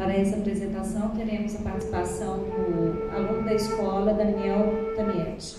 Para essa apresentação, teremos a participação do aluno da escola, Daniel Tamietti.